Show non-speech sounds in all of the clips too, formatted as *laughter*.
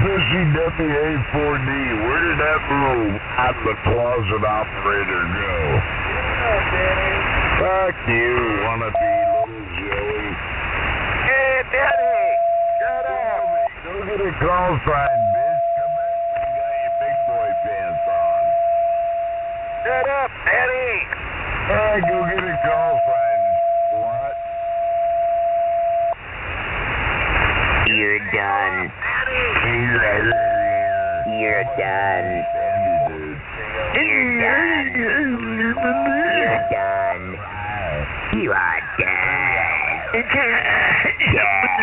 Sissy WA4D, where did that little out the closet operator go? Fuck you, wannabe little Joey. Hey, Daddy! Shut up! Go get a call sign, bitch. Come back you got your big boy pants on. Shut up, Daddy! Hey, go get a call done.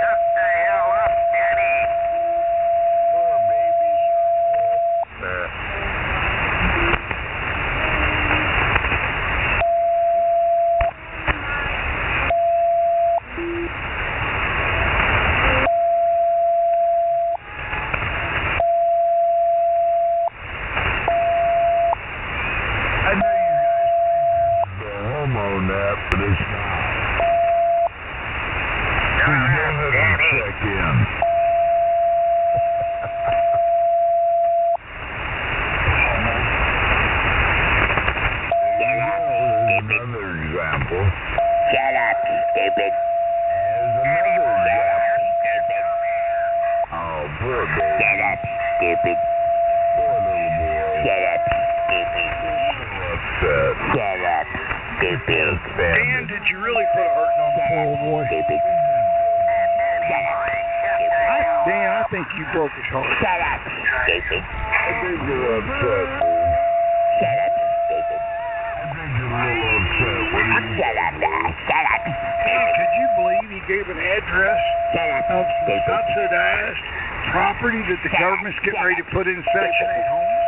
Shut *laughs* the hell up, Daddy! Poor babies are all upset. I know you guys think this is a homo nap, but it's not. Shut Please go up, ahead and Daddy! check in. Another example. Shut up, stupid. As another example. Oh, poor baby. Shut up, stupid. Poor little boy. Shut up, stupid. So upset. Shut up, Dan, did you really put a hurting on the poor old boy? Stupid. Shut up. I, Dan, I think you broke his heart. Shut up, stupid. I think you're upset. Shut up, stupid. I think you're a little upset. What do you Shut up, shut up. Dan, could you believe he gave an address of subsidized property that the government's getting ready to put in Section 8 homes?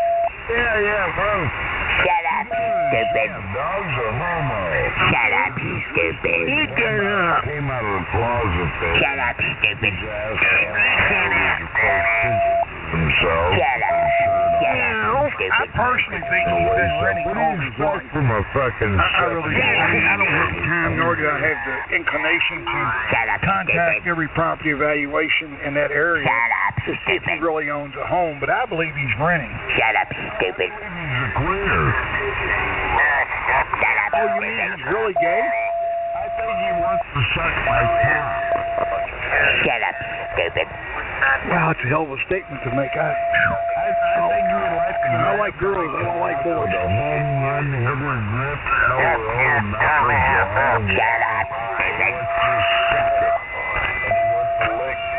Yeah, yeah, bro. Stupid. Dogs are homo. Shut up, stupid. Came out of the closet there. Shut up, stupid. Shut up. Shut up, I stupid. personally think he's been you expect like from a fucking I, I really do. I don't have the time, nor do I have the inclination to contact stupid. every property evaluation in that area Shut up, see if he stupid. really owns a home. But I believe he's renting. Shut up, stupid. He's a queer. Oh, you mean he's really gay? I think he wants to suck my cock. Shut up, stupid. Wow, it's a hell of a statement to make. I, I, I think you would like to I like girls. I don't like boys. With a home run hitter grip. No, nothing wrong. Shut up, stupid.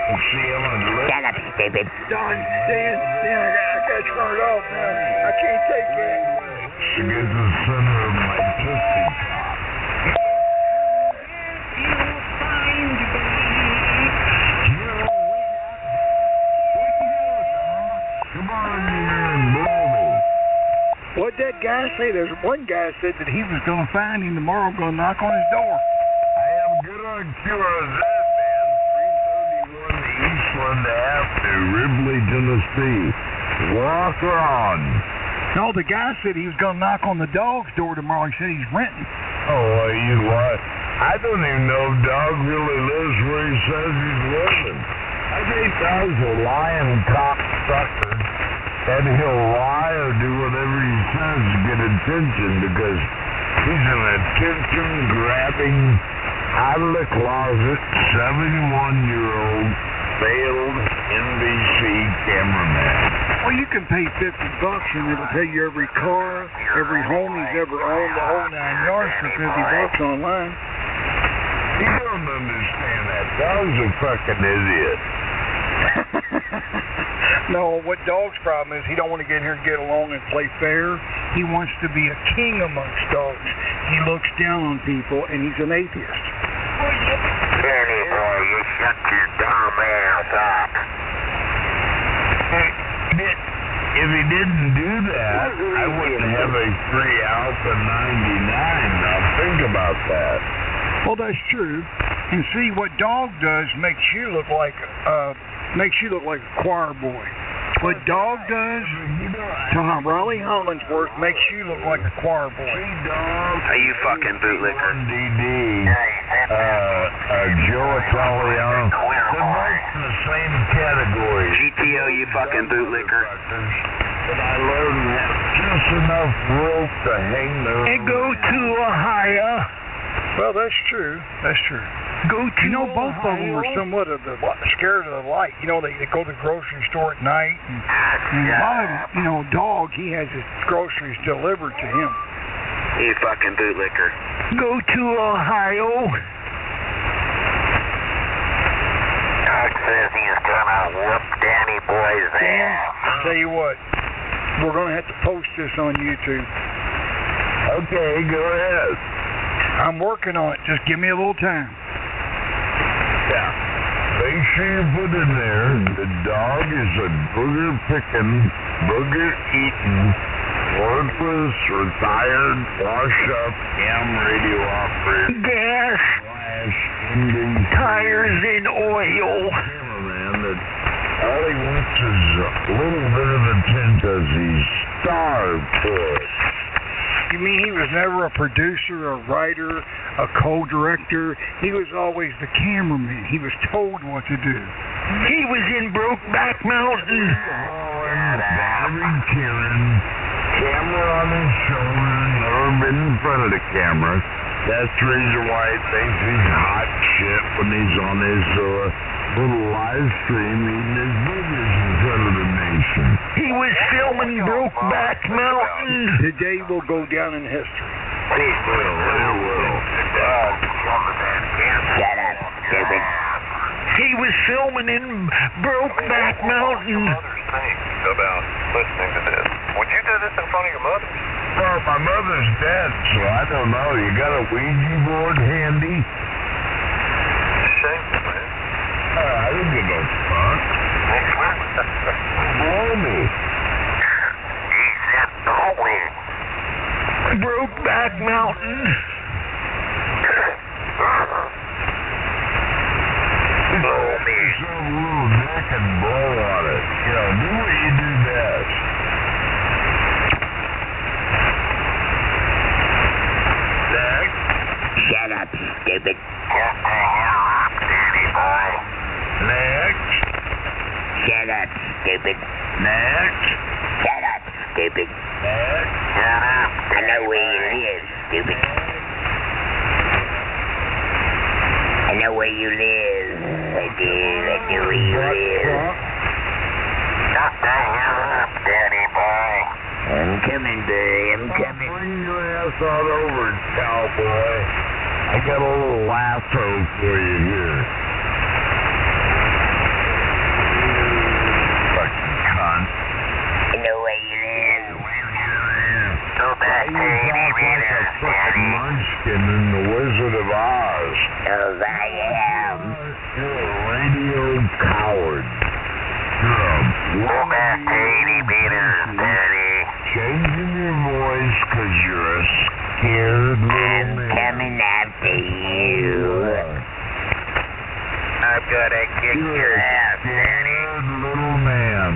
Shut up, stupid. Don, Dan, Dan, I got, I got to turn it off now. I can't take it. She gets the center of my tootsie top. Come on in here and me. What'd that guy say? There's one guy said that he was to find him tomorrow, to knock on his door. I am good on. 331 Eastland Avenue, Ripley, Tennessee. Walk on. No, the guy said he was going to knock on the dog's door tomorrow. He said he's renting. Oh, well, you what? I don't even know if Dog really lives where he says he's living. I think Dog's a lying cocksucker, and he'll lie or do whatever he says to get attention because he's an attention-grabbing, out of the closet, 71-year-old failed NBC cameraman. Well, you can pay 50 bucks and it'll tell you every car, every home he's ever owned, the whole nine yards for 50 bucks online. You don't understand that. Dog's a fucking idiot. *laughs* no, what Dog's problem is he don't want to get in here and get along and play fair. He wants to be a king amongst dogs. He looks down on people, and he's an atheist. Danny boy, you shut your dumb. If he didn't do that, I wouldn't have a free Alpha 99. Now think about that. Well, that's true. And see what dog does makes you look like uh makes you look like a choir boy. What dog does, He doesn't Tom, Riley Hollingsworth makes you look like a choir boy. Are you fucking bootlicker? DD, uh, uh, Joe Italiano, they're both in the same category. GTO, you fucking bootlicker. But I let them have just enough rope to hang their And go to Ohio. Well, that's true. That's true. Go to You know, both of them are Ohio. somewhat of the scared of the light. You know, they, they go to the grocery store at night, and, and Yeah. lot you know, dog, he has his groceries delivered to him. You fucking bootlicker. Go to Ohio. Doc says he's gonna whoop Danny Boy's ass. I tell you what, we're going to have to post this on YouTube. Okay, go ahead. I'm working on it. Just give me a little time. Yeah. Make sure you put in there the dog is a booger picking, booger eating, worthless, retired, washed up ham radio operator Gas, slash Indian tires, and oil. cameraman that all he wants is a little bit of attention because he's starved for it. You mean he was never a producer, a writer, a co-director? He was always the cameraman. He was told what to do. He was in Brokeback Mountain. Colin, battery Kieran, camera on his shoulder, never been in front of the camera. That's the reason why he thinks he's hot shit when he's on his uh, little live stream eating his burgers in front of the nation. He was filming Brokeback Mountain. Today will go down in history. It will, it will. Shut up, stupid. He was filming in Brokeback Mountain. about listening to this. Would you do this in front of your mother? Well, my mother's dead, so I don't know. You got a Ouija board handy? Shameful, man. Uh, I don't give a fuck. Me. He said going. Brokeback Mountain. Blow me. Some little neck and blow on it. You know, do what you do best. Next. Shut up, stupid. Get the hell up, Danny boy. Next. Shut up, stupid. Next. Shut up, stupid. Get up. I know where you live, stupid. I know where you live. I do. I know where you live. Shut the hell up, Danny boy. I'm coming, boy. I'm coming. Bring your ass on over, cowboy. I got a little lasso for you here. Fucking cunt. I know where you live. Go back You to talk any like a readers, fucking Danny. munchkin in The Wizard of Oz. Cause I am. You're a radio coward. You're a Go back to any wannabe readers, Changing your voice because you're a scared little I'm man. coming after you. I'm gonna kick You're your a ass, Danny. scared little man.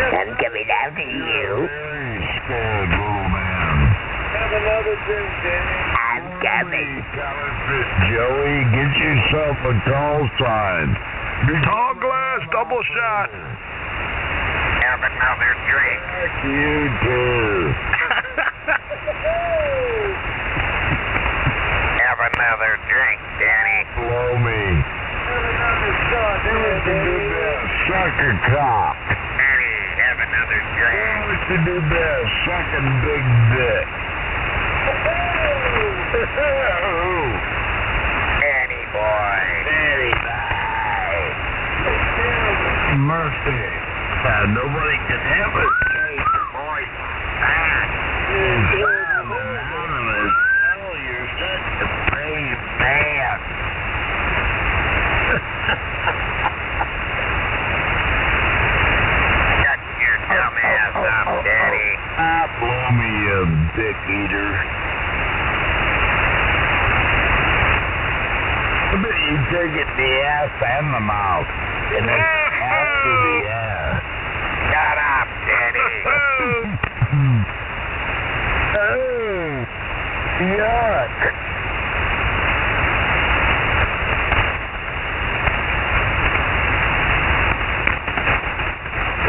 I'm coming after you. Very scared little man. I'm coming. Counterfeit Joey, get yourself a call sign. Tall glass, double shot. Have another drink. You too. Have another drink, Danny. Blow me. Do what you do best. Suck a cock. Danny, have another drink. what you do best. Suck a big dick. Danny boy. Very nice. Mercy. Uh, nobody can. Boy. Anonymous. Oh, dumb ass up, Danny. Ah, dick eater. I bet you take it in the ass and the mouth. And then after the *laughs* ass. Shut up, Danny. oh, *laughs* yuck.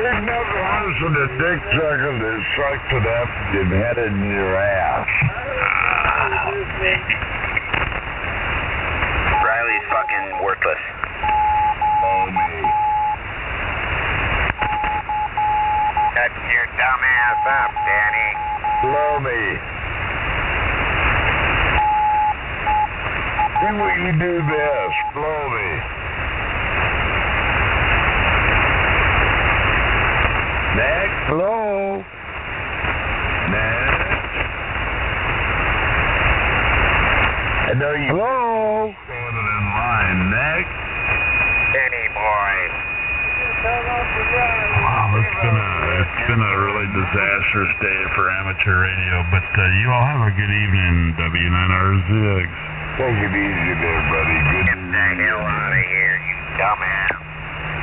There's nothing worse than a dick sucker that sucks it up and had it in your ass. Ah. *laughs* fucking worthless. Oh, me. Shut your dumb ass up, Danny. Blow me. Do what you do best. Blow me. Next. Blow. Next. I know you. Blow. been a really disastrous day for amateur radio, but uh, you all have a good evening, W9RZX. Take it easy there, buddy. Good Get the hell out of here, you dumbass.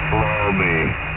Blow me.